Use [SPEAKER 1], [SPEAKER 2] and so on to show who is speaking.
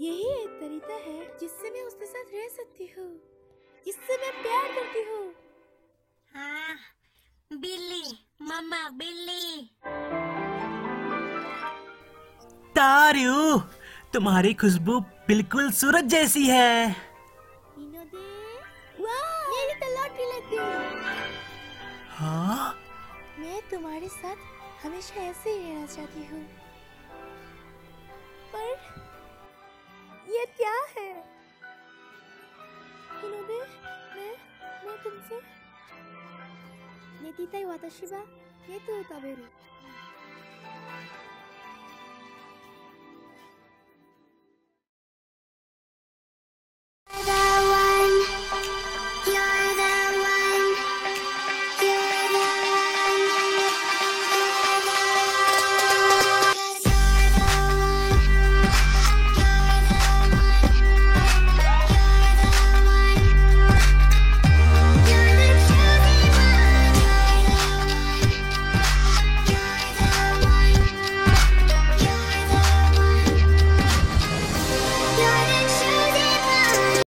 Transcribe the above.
[SPEAKER 1] यही एक तरीका है जिससे मैं उसके साथ रह सकती हूँ। जिससे मैं प्यार करती हूँ।
[SPEAKER 2] हाँ बिल्ली मम्मा बिल्ली।
[SPEAKER 3] तारू तुम्हारी खुशबू बिल्कुल सूरज जैसी है।
[SPEAKER 1] इनोदे वाह! मेरी तो लॉटरी लग गई
[SPEAKER 3] हाँ?
[SPEAKER 1] मैं तुम्हारे साथ हमेशा ऐसे ही रहना चाहती हूँ। 寝ていたい私はネトを食べる。